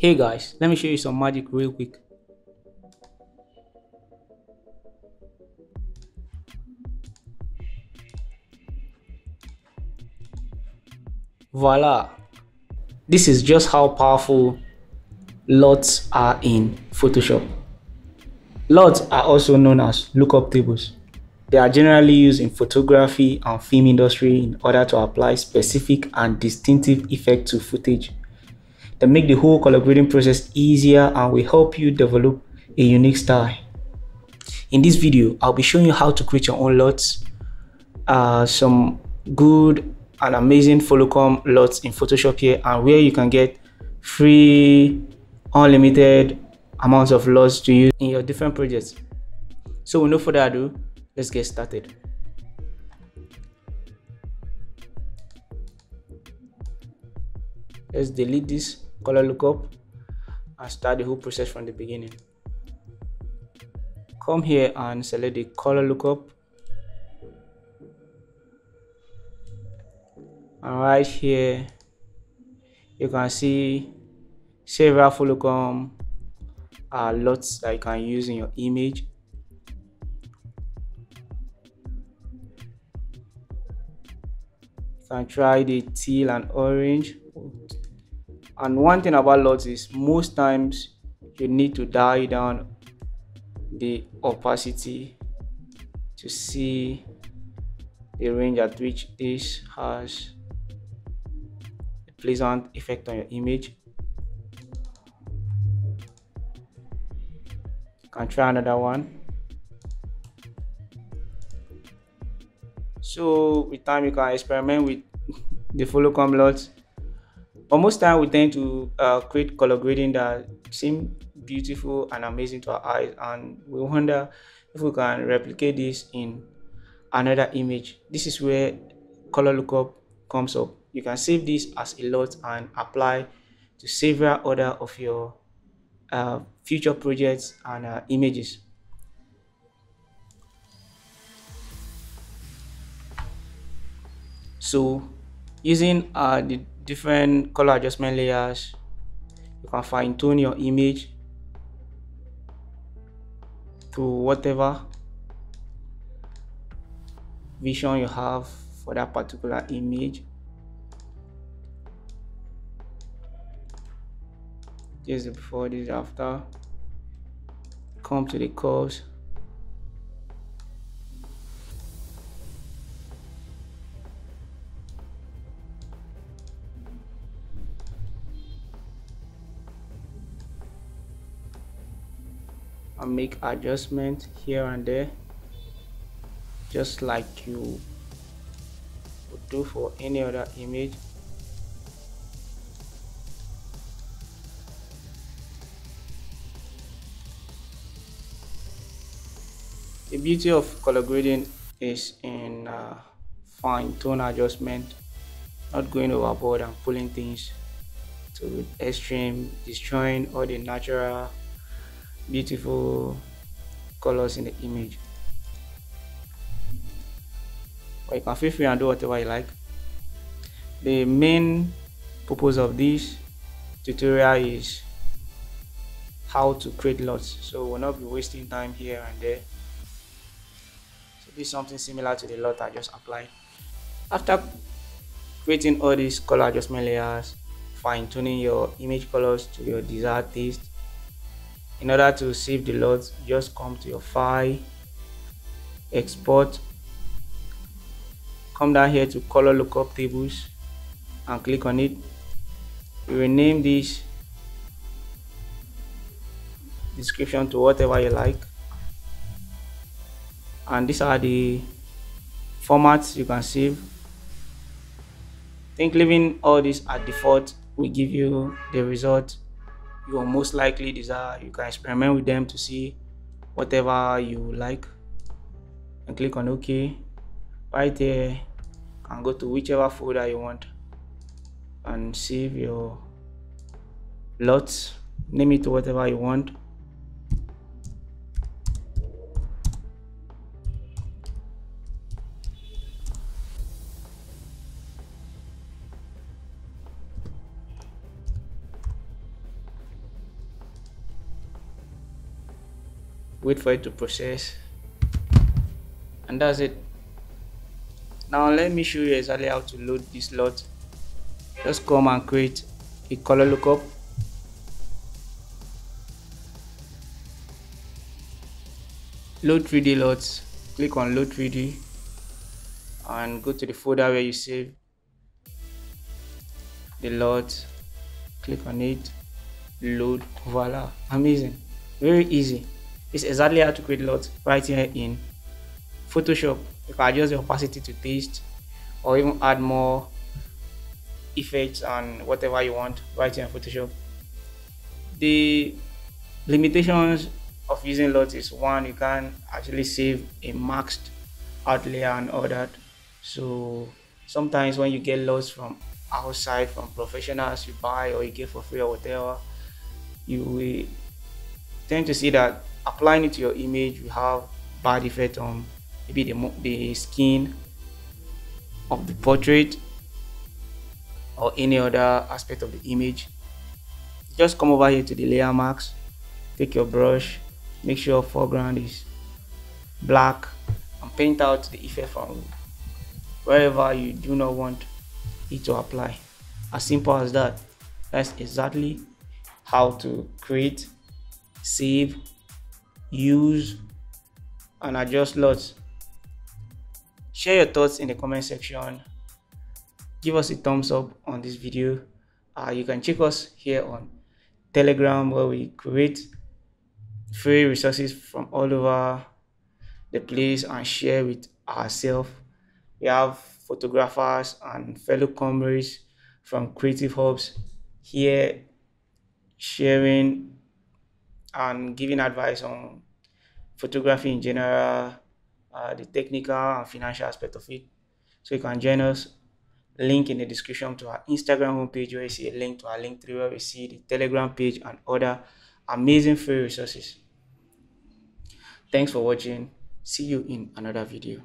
Hey guys, let me show you some magic real quick. Voila! This is just how powerful LUTs are in Photoshop. LUTs are also known as lookup tables. They are generally used in photography and film industry in order to apply specific and distinctive effect to footage. They make the whole color grading process easier and will help you develop a unique style. In this video, I'll be showing you how to create your own LUTs, uh, some good and amazing Folocom LUTs in Photoshop here and where you can get free unlimited amounts of LUTs to use in your different projects. So with no further ado, let's get started. Let's delete this color lookup and start the whole process from the beginning. Come here and select the color lookup and right here you can see several Folocom uh, LUTs that you can use in your image. You can try the teal and orange and one thing about LUTs is most times you need to dial down the opacity to see the range at which this has a pleasant effect on your image. Can try another one. So with time you can experiment with the Folocom LUTs but most time we tend to uh, create color grading that seem beautiful and amazing to our eyes and we wonder if we can replicate this in another image this is where color lookup comes up you can save this as a LUT and apply to several other of your uh, future projects and uh, images. So using uh, the different color adjustment layers, you can fine tune your image to whatever vision you have for that particular image. This is before this is after. Come to the curves and make adjustments here and there just like you would do for any other image. The beauty of color grading is in uh, fine tone adjustment not going overboard and pulling things to extreme destroying all the natural beautiful colors in the image. But you can feel free and do whatever you like. The main purpose of this tutorial is how to create LUTs. So we'll not be wasting time here and there. Is something similar to the LUT I just applied. After creating all these color adjustment layers, fine tuning your image colors to your desired taste, in order to save the LUT, just come to your file, export, come down here to color lookup tables and click on it. You rename this description to whatever you like. And these are the formats you can save. Think leaving all this at default will give you the result you will most likely desire you can experiment with them to see whatever you like and click on ok right there and go to whichever folder you want and save your LUTs name it to whatever you want wait for it to process. And that's it. Now let me show you exactly how to load this LUT. Just come and create a color lookup. Load 3d LUTs. Click on load 3d and go to the folder where you save the LUT. Click on it. Load. Voila. Amazing. Very easy it's exactly how to create LUTs right here in photoshop. You can adjust the opacity to taste or even add more effects and whatever you want right here in photoshop. The limitations of using LUTs is one you can actually save a maxed out layer and all that. So sometimes when you get LUTs from outside from professionals you buy or you get for free or whatever you will tend to see that applying it to your image will have bad effect on maybe the, the skin of the portrait or any other aspect of the image. Just come over here to the layer mask take your brush make sure foreground is black and paint out the effect from wherever you do not want it to apply. As simple as that. That's exactly how to create save use and adjust LUTs share your thoughts in the comment section. Give us a thumbs up on this video. Uh, you can check us here on telegram where we create free resources from all over the place and share with ourselves. We have photographers and fellow comrades from Creative Hubs here sharing and giving advice on photography in general, uh, the technical and financial aspect of it. So you can join us. Link in the description to our Instagram homepage where you see a link to our Linktree where we see the Telegram page and other amazing free resources. Thanks for watching. See you in another video.